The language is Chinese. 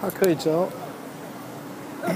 他可以走。